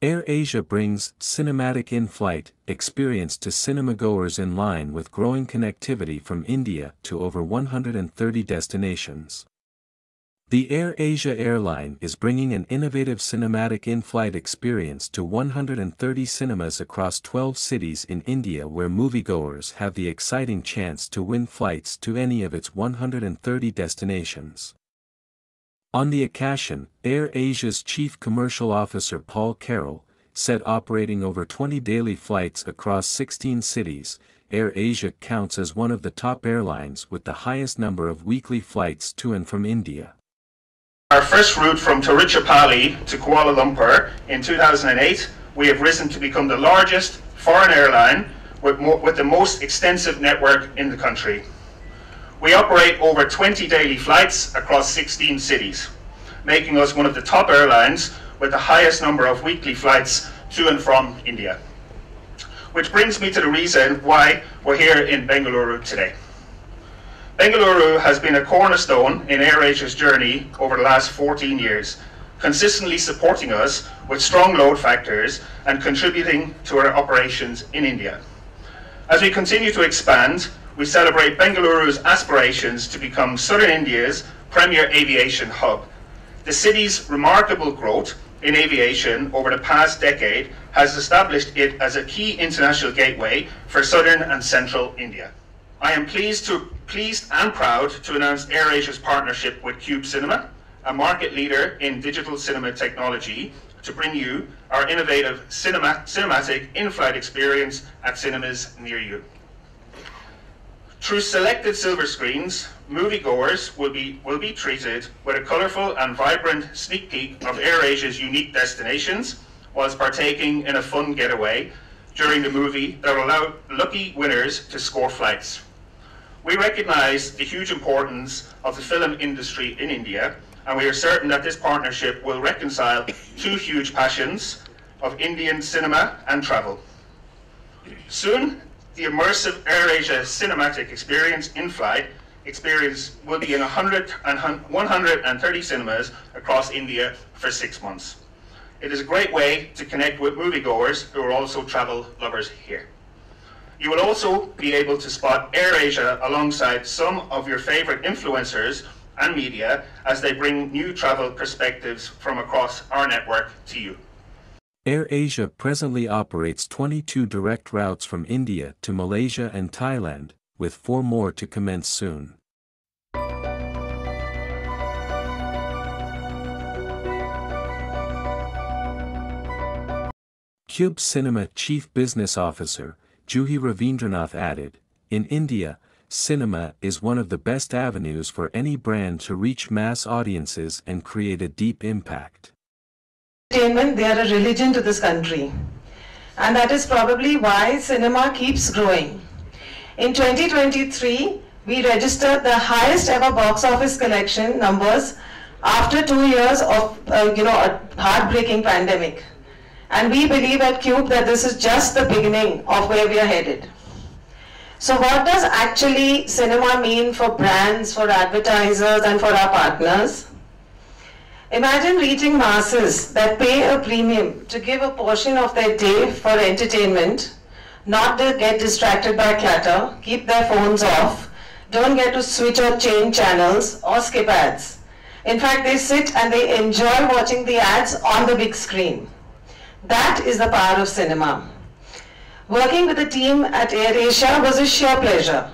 AirAsia brings cinematic in-flight experience to cinemagoers in line with growing connectivity from India to over 130 destinations. The AirAsia airline is bringing an innovative cinematic in-flight experience to 130 cinemas across 12 cities in India where moviegoers have the exciting chance to win flights to any of its 130 destinations. On the occasion, Air Asia's chief commercial officer Paul Carroll, said operating over 20 daily flights across 16 cities, Air Asia counts as one of the top airlines with the highest number of weekly flights to and from India. Our first route from Tiruchirappalli to Kuala Lumpur in 2008, we have risen to become the largest foreign airline with, with the most extensive network in the country. We operate over 20 daily flights across 16 cities, making us one of the top airlines with the highest number of weekly flights to and from India. Which brings me to the reason why we're here in Bengaluru today. Bengaluru has been a cornerstone in AirAsia's journey over the last 14 years, consistently supporting us with strong load factors and contributing to our operations in India. As we continue to expand, we celebrate Bengaluru's aspirations to become southern India's premier aviation hub. The city's remarkable growth in aviation over the past decade has established it as a key international gateway for southern and central India. I am pleased, to, pleased and proud to announce AirAsia's partnership with Qube Cinema, a market leader in digital cinema technology, to bring you our innovative cinema, cinematic in-flight experience at cinemas near you. Through selected silver screens, moviegoers will be, will be treated with a colourful and vibrant sneak peek of AirAsia's unique destinations, whilst partaking in a fun getaway during the movie that will allow lucky winners to score flights. We recognise the huge importance of the film industry in India, and we are certain that this partnership will reconcile two huge passions of Indian cinema and travel. Soon, the immersive AirAsia cinematic experience in flight experience will be in 100 and 130 cinemas across India for six months. It is a great way to connect with moviegoers who are also travel lovers here. You will also be able to spot AirAsia alongside some of your favorite influencers and media as they bring new travel perspectives from across our network to you. AirAsia presently operates 22 direct routes from India to Malaysia and Thailand, with four more to commence soon. Qube Cinema Chief Business Officer, Juhi Ravindranath added, In India, cinema is one of the best avenues for any brand to reach mass audiences and create a deep impact entertainment, they are a religion to this country. And that is probably why cinema keeps growing. In 2023, we registered the highest ever box office collection numbers after two years of, uh, you know, a heartbreaking pandemic. And we believe at QUBE that this is just the beginning of where we are headed. So what does actually cinema mean for brands, for advertisers and for our partners? Imagine reaching masses that pay a premium to give a portion of their day for entertainment, not to get distracted by clutter, keep their phones off, don't get to switch or change channels or skip ads. In fact, they sit and they enjoy watching the ads on the big screen. That is the power of cinema. Working with the team at AirAsia was a sheer pleasure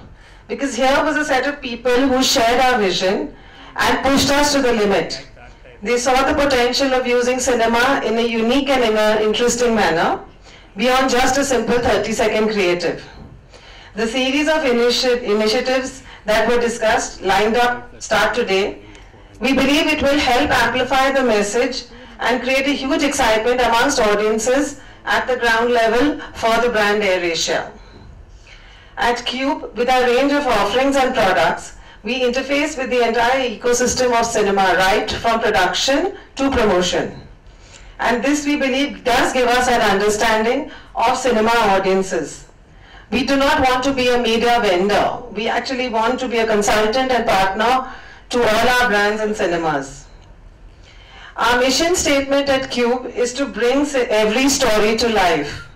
because here was a set of people who shared our vision and pushed us to the limit. They saw the potential of using cinema in a unique and in an interesting manner, beyond just a simple 30-second creative. The series of initi initiatives that were discussed, lined up, start today. We believe it will help amplify the message and create a huge excitement amongst audiences at the ground level for the brand AirAsia. At QUBE, with our range of offerings and products, we interface with the entire ecosystem of cinema, right from production to promotion. And this, we believe, does give us an understanding of cinema audiences. We do not want to be a media vendor. We actually want to be a consultant and partner to all our brands and cinemas. Our mission statement at QUBE is to bring every story to life.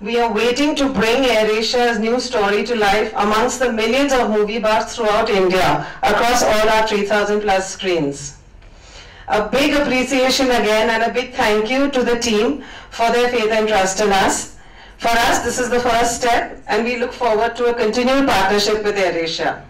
We are waiting to bring AirAsia's new story to life amongst the millions of movie buffs throughout India across all our 3000 plus screens. A big appreciation again and a big thank you to the team for their faith and trust in us. For us, this is the first step and we look forward to a continued partnership with AirAsia.